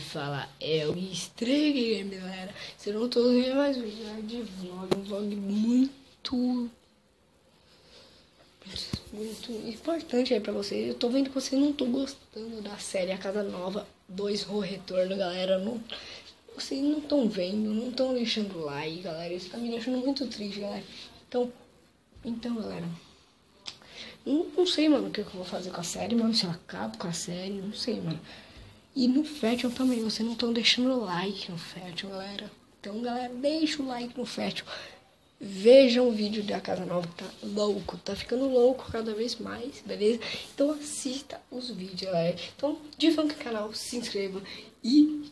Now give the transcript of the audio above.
fala é o Easter Game, galera. Se eu não tô vendo mais vídeo né, de vlog, um vlog muito muito importante aí pra vocês. Eu tô vendo que vocês não estão gostando da série A Casa Nova 2 O Retorno, galera. Não, vocês não estão vendo, não estão deixando like, galera. Isso tá me deixando muito triste, galera. Então, então, galera. Não, não sei, mano, o que eu vou fazer com a série, mano. Se eu acabo com a série, não sei, mano. E no Fértil também, vocês não estão deixando like no Fértil, galera. Então, galera, deixa o like no Fértil. Vejam o vídeo da Casa Nova, tá louco, tá ficando louco cada vez mais, beleza? Então assista os vídeos, galera. Então divulgue o canal, se inscreva e...